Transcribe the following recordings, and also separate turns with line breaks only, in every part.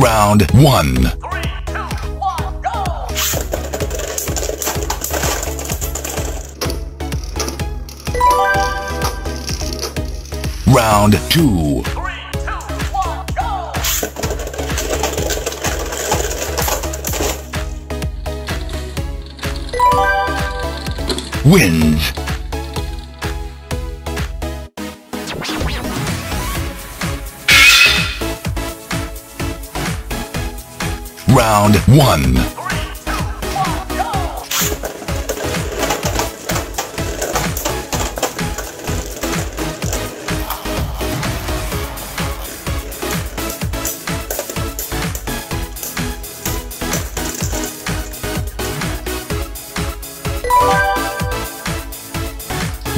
Round 1.
Three, two, one!
Round 2.
Three, two, one, go!
Wins. Round 1.
Three, two, one!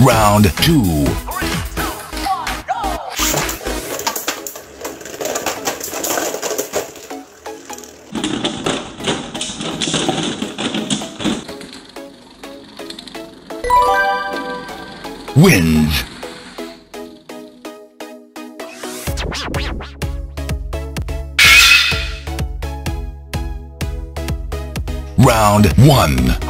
Round 2. Wins. Round 1.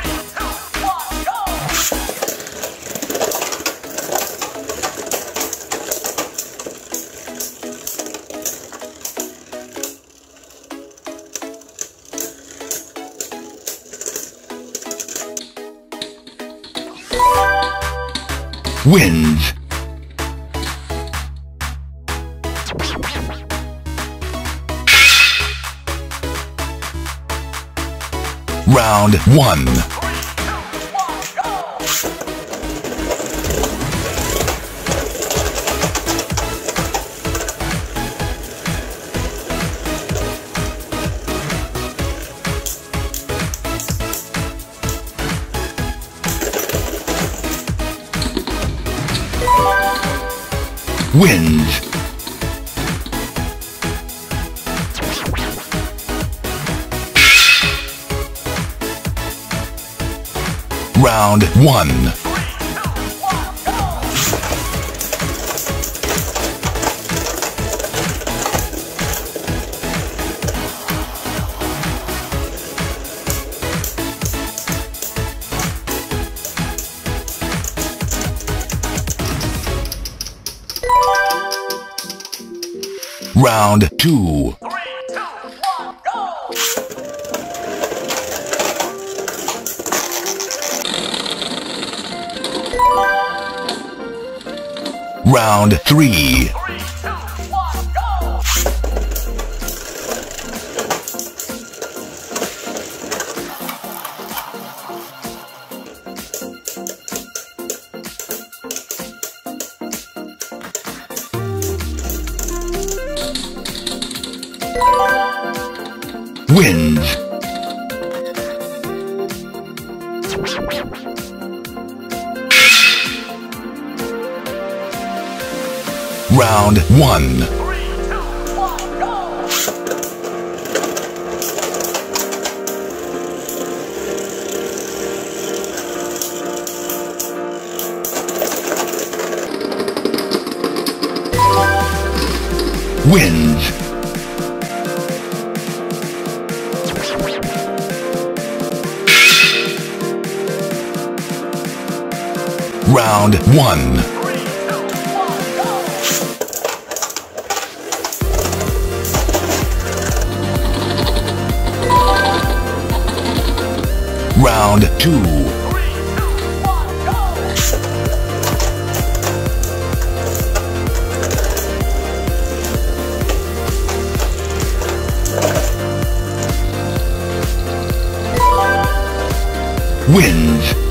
Wins. Round 1. Wins. Round 1. Round 2.
Three, two, one, go!
Round 3. Wins. Round 1.
Three, two, one!
Round 1.
Three, two, one!
Round 2.
Three, two!
Wins.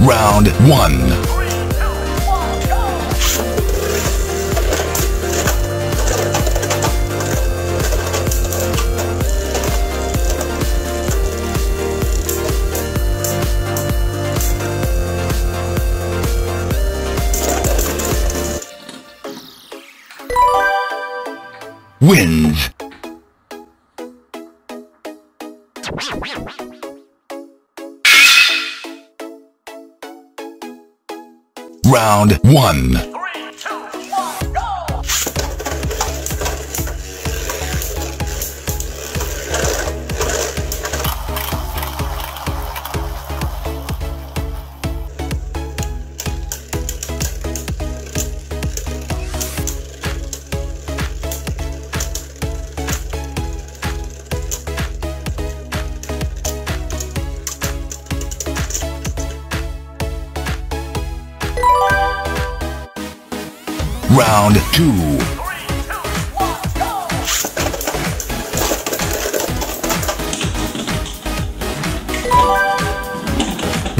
Round 1. Wins. Round 1. Round 2.
Three, two!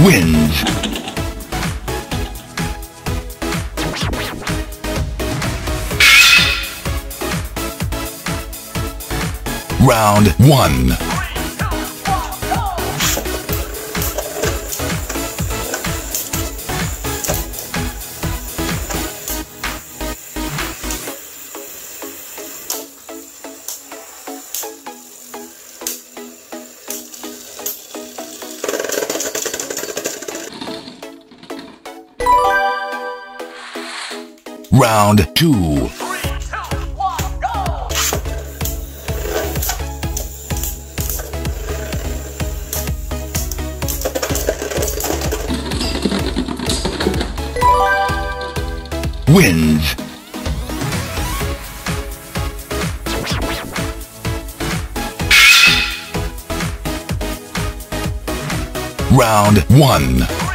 Wins. Round 1.
Three, two, one,
Round 2.
Three, two, one, go!
Wins. Round 1.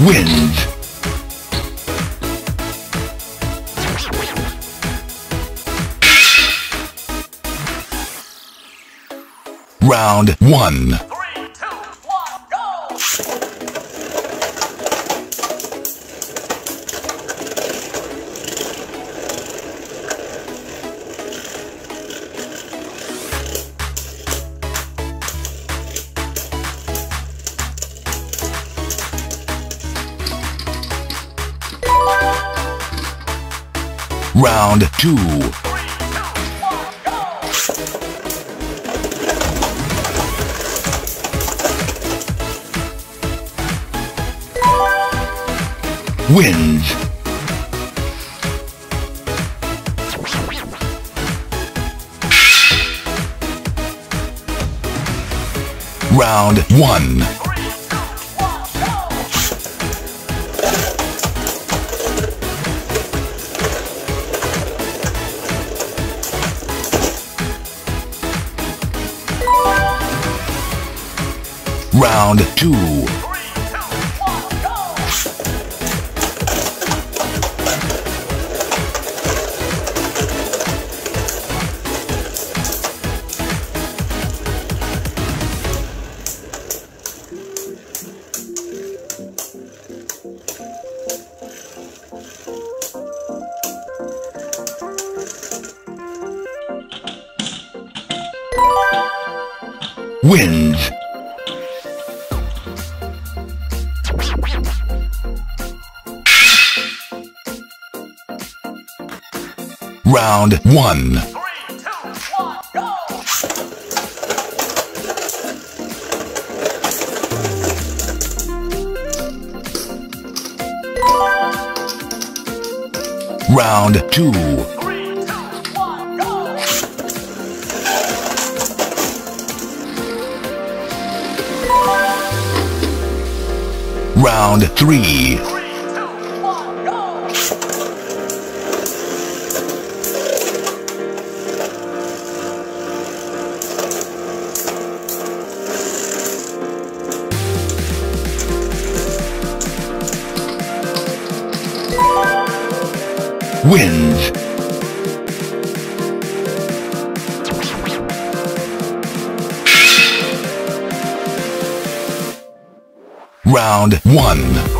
Wins. Round 1. Round 2.
Three, two, one!
Wins. Round 1. Round 2.
Three, two!
Wins. Round 1.
Three, two, one!
Round 2.
Three, two, one, go!
Round 3.
Three,
Wins. Round 1.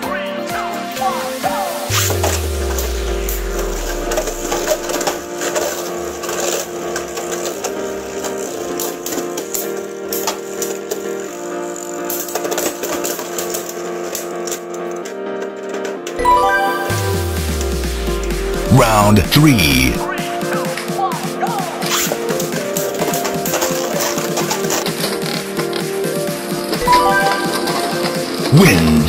Round 3.
Three!
Wins.